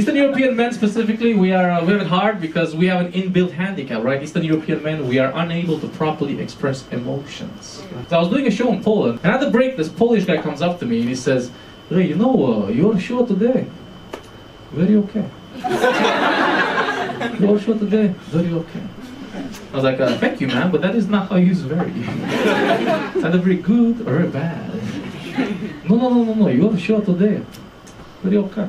Eastern European men specifically, we are uh, we have it hard because we have an inbuilt handicap, right? Eastern European men, we are unable to properly express emotions. So I was doing a show in Poland, and at the break, this Polish guy comes up to me and he says, "Hey, you know, uh, your show today, very okay. your show today, very okay." I was like, uh, "Thank you, man, but that is not how you use very. it's either very good or very bad." No, no, no, no, no. Your show today, very okay.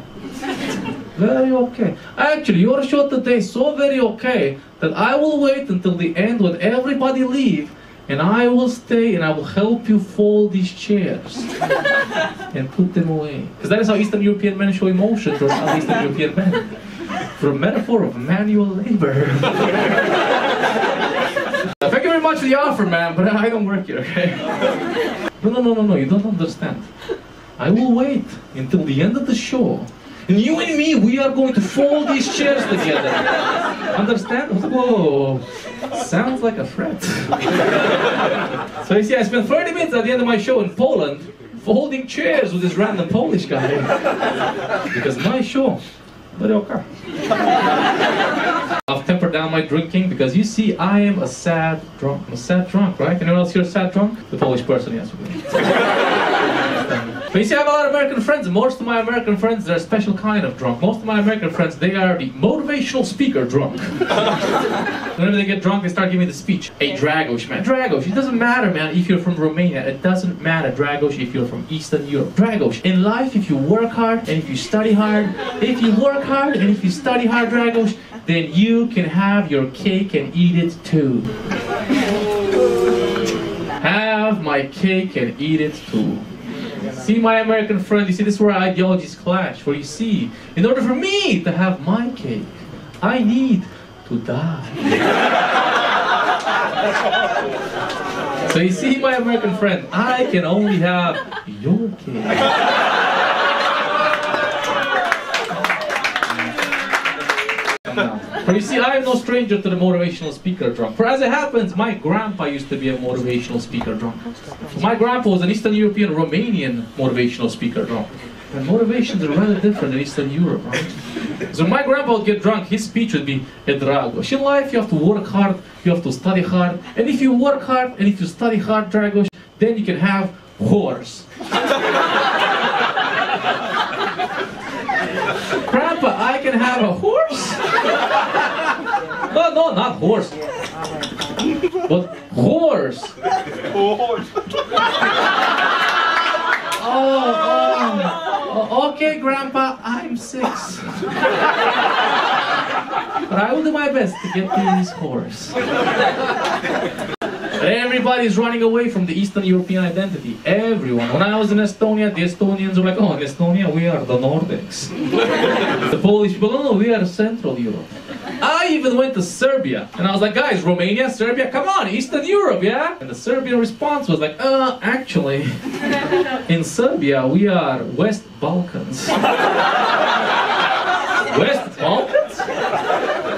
Very okay. Actually, your show today is so very okay that I will wait until the end when everybody leave and I will stay and I will help you fold these chairs and put them away. Because that is how Eastern European men show emotion towards other Eastern European men. For a metaphor of manual labor. Thank you very much for the offer, man, but I don't work here, okay? No, no, no, no, no, you don't understand. I will wait until the end of the show. And you and me, we are going to fold these chairs together. Understand? Whoa, sounds like a threat. so you see, I spent 30 minutes at the end of my show in Poland folding chairs with this random Polish guy. because my show, very okay. I've tempered down my drinking because you see, I am a sad drunk. I'm a sad drunk, right? Anyone else here sad drunk? The Polish person, yes. But you see, I have a lot of American friends, and most of my American friends, they're a special kind of drunk. Most of my American friends, they are the motivational speaker drunk. Whenever they get drunk, they start giving the speech. Hey, Dragos, man. Dragos, it doesn't matter, man, if you're from Romania. It doesn't matter, Dragos, if you're from Eastern Europe. Dragos, in life, if you work hard, and if you study hard, if you work hard, and if you study hard, Dragos, then you can have your cake and eat it too. Have my cake and eat it too. See, my American friend, you see, this is where ideologies clash. Where you see, in order for me to have my cake, I need to die. so you see, my American friend, I can only have your cake. You see, I am no stranger to the motivational speaker drunk. For as it happens, my grandpa used to be a motivational speaker drunk. My grandpa was an Eastern European Romanian motivational speaker drunk. And motivations are rather different in Eastern Europe, right? So my grandpa would get drunk, his speech would be, eh, "E Dragos, in life you have to work hard, you have to study hard, and if you work hard and if you study hard, Dragos, then you can have horse. Grandpa, I can have a horse? No, no, not horse. But horse. Oh, oh, oh, okay, Grandpa, I'm six. but I will do my best to get this horse. Everybody's running away from the Eastern European identity. Everyone. When I was in Estonia, the Estonians were like, oh, in Estonia, we are the Nordics. the Polish people, no, no, we are Central Europe. I even went to Serbia, and I was like, guys, Romania, Serbia, come on, Eastern Europe, yeah? And the Serbian response was like, uh, actually, in Serbia, we are West Balkans. West Balkans?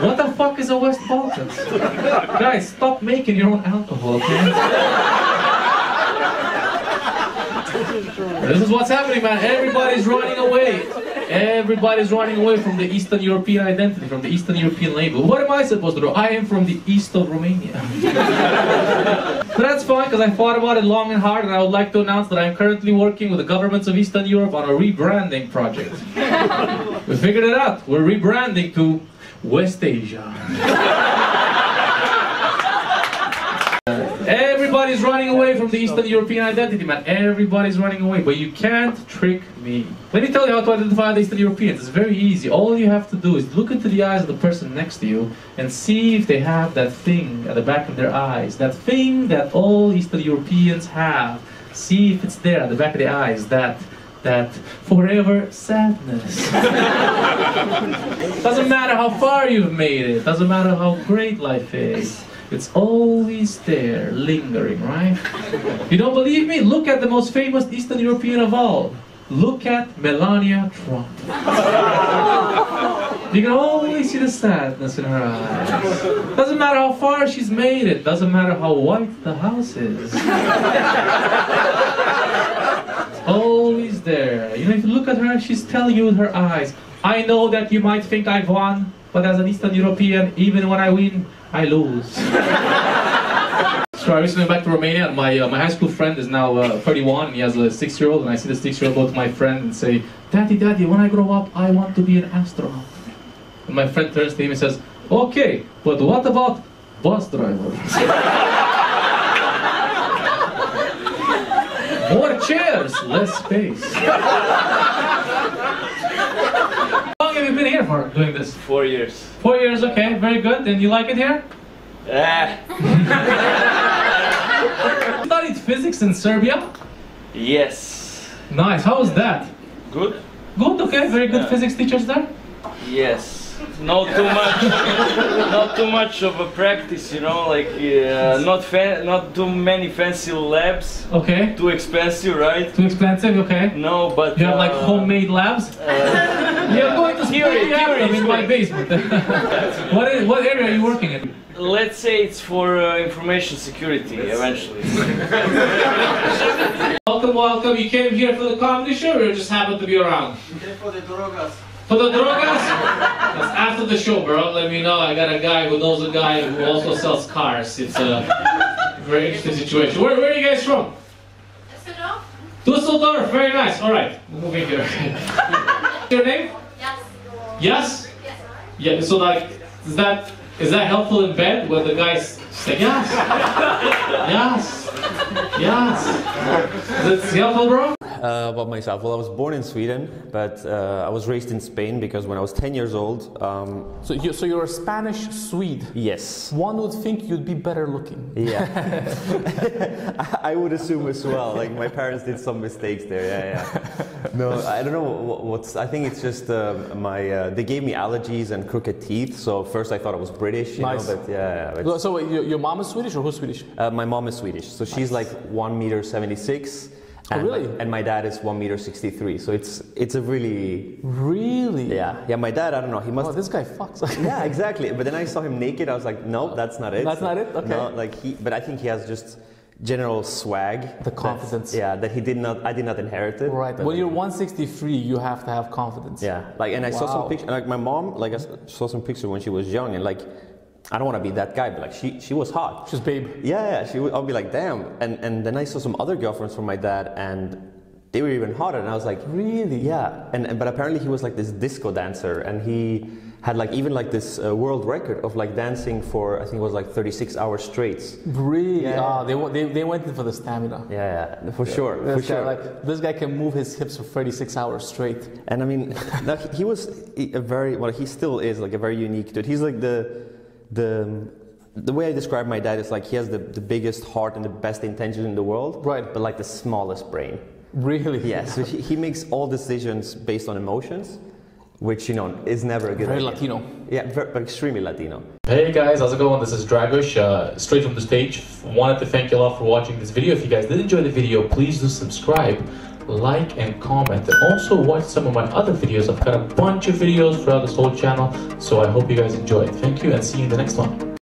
What the fuck is a West Balkans? Guys, stop making your own alcohol, okay? This is what's happening, man. Everybody's running away. Everybody's running away from the Eastern European identity, from the Eastern European label. What am I supposed to do? I am from the east of Romania. but that's fine, because I thought about it long and hard, and I would like to announce that I'm currently working with the governments of Eastern Europe on a rebranding project. we figured it out. We're rebranding to West Asia. Everybody's running away from the Eastern European identity, man. Everybody's running away, but you can't trick me. Let me tell you how to identify the Eastern Europeans. It's very easy. All you have to do is look into the eyes of the person next to you and see if they have that thing at the back of their eyes. That thing that all Eastern Europeans have. See if it's there at the back of their eyes. That that forever sadness. Doesn't matter how far you've made it. Doesn't matter how great life is. It's always there, lingering, right? You don't believe me? Look at the most famous Eastern European of all. Look at Melania Trump. You can always see the sadness in her eyes. Doesn't matter how far she's made it. Doesn't matter how white the house is. It's always there. You know, if you look at her, she's telling you with her eyes, I know that you might think I've won, but as an Eastern European, even when I win, I lose. so I recently went back to Romania, and my, uh, my high school friend is now uh, 31, and he has a six-year-old, and I see the six-year-old go to my friend and say, Daddy, Daddy, when I grow up, I want to be an astronaut. And my friend turns to him and says, Okay, but what about bus driver? More chairs, less space. How long have you doing this? Four years. Four years, okay, very good. And you like it here? Yeah. You studied physics in Serbia? yes. Nice, how was that? Good? Good, okay, very good Yeah. physics teachers there? Yes. Not too much. not too much of a practice, you know. Like uh, not fa- not too many fancy labs. Okay. Too expensive, right? Too expensive, okay. No, but You have like uh, homemade labs? uh, You're going to Theory, Theory, theory them in my basement. what, is, what area are you working in? let's say it's for uh, information security eventually. Welcome, welcome. You came here for the comedy show or just happened to be around? Came For the drogas. For the drogas? That's after the show, bro. Let me know. I got a guy who knows a guy who also sells cars. It's a very interesting situation. Where, where are you guys from? Dusseldorf. Düsseldorf, very nice. All right. Moving here. Your name? Yes. Yes? Yes. Yeah, so like, is that is that helpful in bed when the guys say yes, yes, yes? Is it helpful, bro? Uh, about myself. Well, I was born in Sweden, but uh, I was raised in Spain because when I was 10 years old, um, So you so you're a Spanish Swede. yes, One would think you'd be better looking. yeah, I would assume as well. Like my parents did some mistakes there. Yeah, yeah. No, I don't know what, what's. I think it's just uh, my. Uh, they gave me allergies and crooked teeth. So first I thought I was British, you Nice. know. But yeah, yeah, So wait, your, your mom is Swedish or who's Swedish? uh, my mom is Swedish, so she's like one meter 76. Oh, And really? My, and my dad is one meter 63. So it's it's a really Really? yeah yeah. My dad, I don't know. He must Oh, this guy fucks. Yeah, exactly. But then I saw him naked. I was like, no, that's not it. That's not it? Okay. No, like he. But I think he has just general swag. The confidence. Yeah, that he did not. I did not inherit it. right. When like- you're 163, you have to have confidence. Yeah, like, and I saw some pictures. Like my mom, like I saw some pictures when she was young, and like, I don't want to be that guy, but like she she was hot. Just babe. Yeah, yeah. She would, I'll be like, damn. And and then I saw some other girlfriends from my dad, and they were even hotter. And I was like, Really? yeah. And, and but apparently he was like this disco dancer, and he had like even like this uh, world record of like dancing for I think it was like 36 hours straight. Really? Yeah. Ah, they, they, they went in for the stamina. Yeah, yeah, for sure, for This guy, sure. like, this guy can move his hips for 36 hours straight. And I mean, no, he, he was a very well. He still is like a very unique dude. He's like the the the way I describe my dad is like he has the, the biggest heart and the best intentions in the world, Right. But like the smallest brain. Really? Yeah. So he, he makes all decisions based on emotions, which you know is never a good. Very idea. Latino. Yeah, very, extremely Latino. Hey guys, how's it going? This is Dragos, uh, straight from the stage. Wanted to thank you all for watching this video. If you guys did enjoy the video, please do subscribe, like, and comment. And also watch some of my other videos. I've got a bunch of videos throughout this whole channel, so I hope you guys enjoy it. Thank you and see you in the next one.